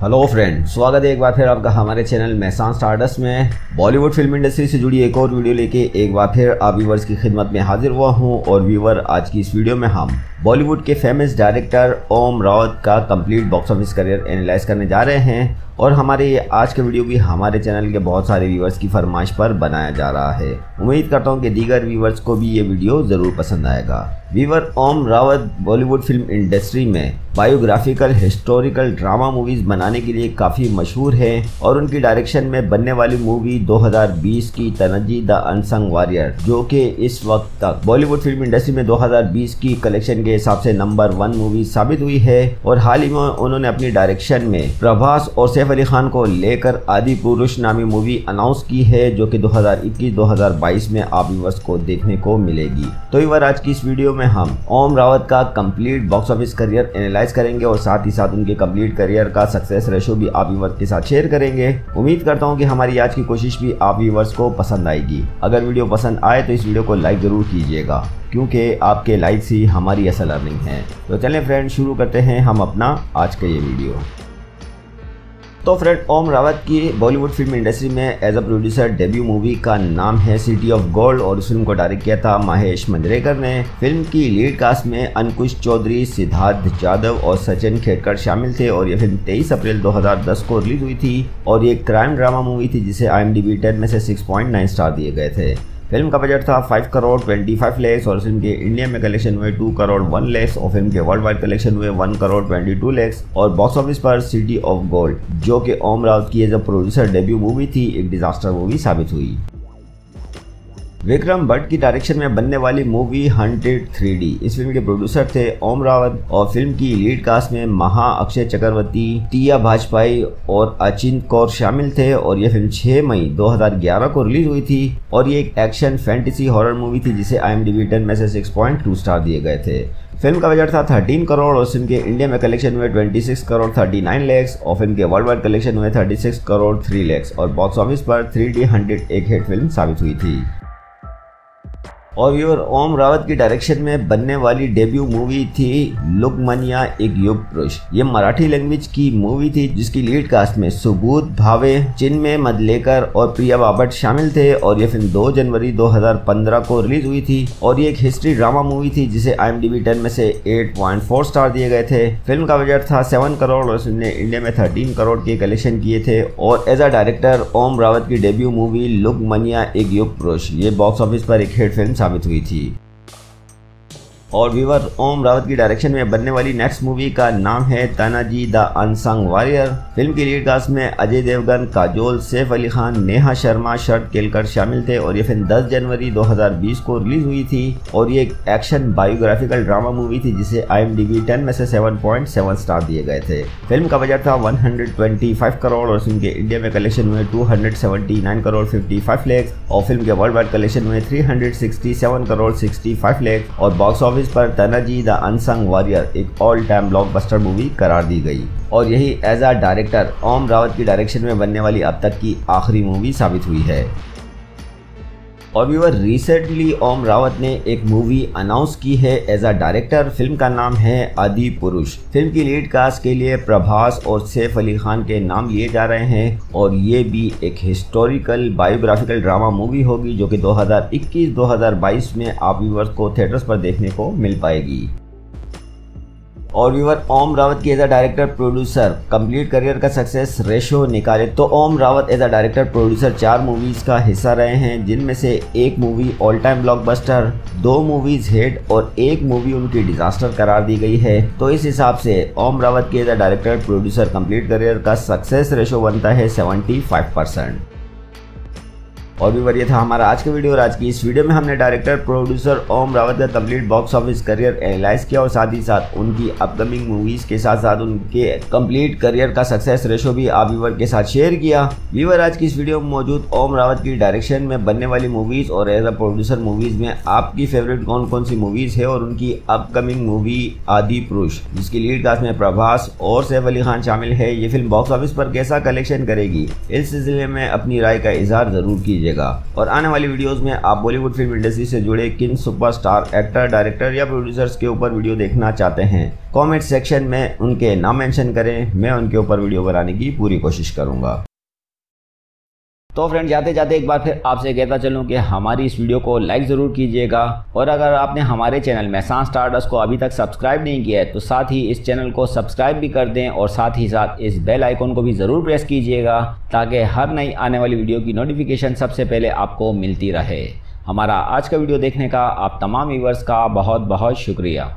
Hello friend स्वागत है एक बार फिर आपका हमारे चैनल मैसान स्टार्डस में। बॉलीवुड फ़िल्म इंडस्ट्री से जुड़ी एक और वीडियो लेके एक बार फिर आप व्यूवर्स की खिदमत में हाजिर हुआ हूँ और व्यूवर आज की इस वीडियो में हम बॉलीवुड के फ़ेमस डायरेक्टर ओम रावत का complete box office career analyse करने जा रहे हैं और हमारे आज का वीडियो भी हमारे चैनल के बहुत सारे व्यूवर्स की फरमाइश पर बनाया जा रहा है। उम्मीद करता हूँ कि दीगर व्यूवर्स को भी ये वीडियो ज़रूर पसंद आएगा। Viewer Om Raut Bollywood film industry में बायोग्राफिकल हिस्टोरिकल ड्रामा मूवीज़ बनाने के लिए काफ़ी मशहूर है और उनकी डायरेक्शन में बनने वाली मूवी 2020 की तनजी द अनसंग वॉरियर जो कि इस वक्त तक बॉलीवुड फ़िल्म इंडस्ट्री में 2020 की कलेक्शन के हिसाब से नंबर वन मूवी साबित हुई है और हाल ही में उन्होंने अपनी डायरेक्शन में प्रभास और सैफ अली खान को लेकर आदि पुरुष नामी मूवी अनाउंस की है, जो कि 2021-2022 में आप व्यूवर्स को देखने को मिलेगी। तो व्यूवर आज की इस वीडियो में हम ओम रावत का complete box office career analyse करेंगे और साथ ही साथ उनके कंप्लीट करियर का सक्सेस रेशो भी आप व्यूवर्स के साथ शेयर करेंगे। उम्मीद करता हूँ कि हमारी आज की कोशिश भी आप व्यूवर्स को पसंद आएगी। अगर वीडियो पसंद आए तो इस वीडियो को लाइक ज़रूर कीजिएगा, क्योंकि आपके लाइक ही हमारी असल अर्निंग है। तो चलें फ्रेंड शुरू करते हैं हम अपना आज का ये वीडियो तो फ्रेंड ओम रावत की बॉलीवुड फ़िल्म इंडस्ट्री में as a producer debut movie का नाम है सिटी ऑफ़ गोल्ड और इस फ़िल्म को डायरेक्ट किया था महेश मंजरेकर ने। फ़िल्म की लीड कास्ट में अंकुश चौधरी, सिद्धार्थ यादव और सचिन खेड़कर शामिल थे और यह फ़िल्म 23 अप्रैल 2010 को रिलीज़ हुई थी और ये क्राइम ड्रामा मूवी थी जिसे आई एम में से 6.9 स्टार दिए गए थे। फ़िल्म का बजट था 5 करोड़ 25 लैक्स और फ़िल्म के इंडिया में कलेक्शन हुए 2 करोड़ 1 लैक्स और फ़िल्म के वर्ल्ड वाइड कलेक्शन हुए 1 करोड़ 22 लैक्स और बॉक्स ऑफ़िस पर सिटी ऑफ़ गोल्ड जो कि ओम राउत की as a producer debut movie थी, एक डिजास्टर मूवी साबित हुई। विक्रम भट्ट की डायरेक्शन में बनने वाली मूवी हंटेड थ्री इस फ़िल्म के प्रोड्यूसर थे ओम रावत और फ़िल्म की लीड कास्ट में महा अक्षय चक्रवर्ती, टिया भाजपाई और अचिंत कौर शामिल थे और यह फ़िल्म 6 मई 2011 को रिलीज़ हुई थी और ये एक एक्शन फैंटेसी हॉरर मूवी थी जिसे आई एम डी में से 6.2 स्टार दिए गए थे। फ़िल्म का बजट था 13 करोड़ और फ़िल्म के इंडिया में कलेक्शन हुए 26 करोड़ 39 लैक्स और फ़िल्म के वर्ल्ड वाइड कलेक्शन हुए 36 करोड़ 3 लैक्स और बॉक्स ऑफ़िस पर थ्री डी हंड्रेड एक हिट फ़िल्म साबित हुई थी। और व्यूअर ओम रावत की डायरेक्शन में बनने वाली डेब्यू मूवी थी लुकमनिया, एक युग पुरुष। ये मराठी लैंग्वेज की मूवी थी जिसकी लीड कास्ट में सुबूत भावे, चिन्मय मदलेकर और प्रिया बाबट शामिल थे और ये फ़िल्म 2 जनवरी 2015 को रिलीज़ हुई थी और ये एक हिस्ट्री ड्रामा मूवी थी जिसे आई एम डी में से 8.4 स्टार दिए गए थे। फ़िल्म का बजट था सेवन करोड़ और इसने इंडिया में थर्टीन करोड़ के कलेक्शन किए थे और as a director Om Rawat की डेब्यू मूवी लुकमनिया, एक युग पुरुष। ये बॉक्स ऑफ़िस पर एक हिट फ़िल्म साबित हुई थी और व्यूवर ओम रावत की डायरेक्शन में बनने वाली नेक्स्ट मूवी का नाम है Tanhaji the unsung warrior film की लीड कास्ट में अजय देवगन, काजोल, सैफ अली खान, नेहा शर्मा शर्ट केलकर शामिल थे और ये फ़िल्म 10 जनवरी 2020 को रिलीज़ हुई थी। और ये एक एक्शन बायोग्राफिकल ड्रामा मूवी थी, जिसे आई एम डी में से 7.7 स्टार दिए गए थे। फ़िल्म का बजट था 125 करोड़ और फ़िल्म के इंडिया में कलेक्शन हुए 279 करोड़ 55 लैक्स और फ़िल्म के वर्ल्ड वाइड कलेक्शन हुए 367 करोड़ 65 लैक्स और बॉक्स ऑफ़िस ऑफ़िस पर तनाजी द अनसंग वॉरियर, एक ऑल टाइम ब्लॉकबस्टर मूवी करार दी गई। और यही as a director Om Rawat की डायरेक्शन में बनने वाली अब तक की आखिरी मूवी साबित हुई है। और व्यूअर रिसेंटली ओम रावत ने एक मूवी अनाउंस की है एज अ डायरेक्टर फ़िल्म का नाम है आदि पुरुष फ़िल्म की लीड कास्ट के लिए प्रभास और सैफ अली खान के नाम लिए जा रहे हैं और ये भी एक हिस्टोरिकल बायोग्राफिकल ड्रामा मूवी होगी जो कि 2021-2022 में आप व्यूवर्स को थिएटर्स पर देखने को मिल पाएगी। और व्यूवर ओम रावत की as a director producer complete career का सक्सेस रेशो निकाले। तो Om Rawat as a director producer चार मूवीज़ का हिस्सा रहे हैं, जिनमें से एक मूवी ऑल टाइम ब्लॉकबस्टर दो मूवीज़ हेड और एक मूवी उनकी डिजास्टर करार दी गई है। तो इस हिसाब से ओम रावत की as a director producer complete career का सक्सेस रेशो बनता है सेवेंटी परसेंट और भी बढ़िया था हमारा आज का वीडियो। और आज की इस वीडियो में हमने डायरेक्टर प्रोड्यूसर ओम रावत का complete box office career analyse किया और साथ ही साथ उनकी अपकमिंग मूवीज़ के साथ साथ उनके कंप्लीट करियर का सक्सेस रेशो भी आप व्यूवर के साथ शेयर किया। व्यूवर आज की इस वीडियो में मौजूद ओम रावत की डायरेक्शन में बनने वाली मूवीज़ और एज अ प्रोड्यूसर मूवीज़ में आपकी फेवरेट कौन कौन सी मूवीज़ है और उनकी अपकमिंग मूवी आदि पुरुष, जिसकी लीड कास्ट में प्रभास और सैफ अली खान शामिल है। ये फ़िल्म बॉक्स ऑफ़िस पर कैसा कलेक्शन करेगी? इस सिलसिले में अपनी राय का इजहार ज़रूर कीजिए। कीजिएगा और आने वाली वीडियोस में आप बॉलीवुड फ़िल्म इंडस्ट्री से जुड़े किन सुपरस्टार एक्टर डायरेक्टर या प्रोड्यूसर्स के ऊपर वीडियो देखना चाहते हैं कमेंट सेक्शन में उनके नाम मेंशन करें। मैं उनके ऊपर वीडियो बनाने की पूरी कोशिश करूँगा। तो फ्रेंड जाते जाते एक बार फिर आपसे कहता चलूँ कि हमारी इस वीडियो को लाइक ज़रूर कीजिएगा। और अगर आपने हमारे चैनल मैसान स्टारडस्ट को अभी तक सब्सक्राइब नहीं किया है तो साथ ही इस चैनल को सब्सक्राइब भी कर दें और साथ ही साथ इस बेल आइकन को भी ज़रूर प्रेस कीजिएगा, ताकि हर नई आने वाली वीडियो की नोटिफिकेशन सबसे पहले आपको मिलती रहे। हमारा आज का वीडियो देखने का आप तमाम व्यूवर्स का बहुत बहुत शुक्रिया।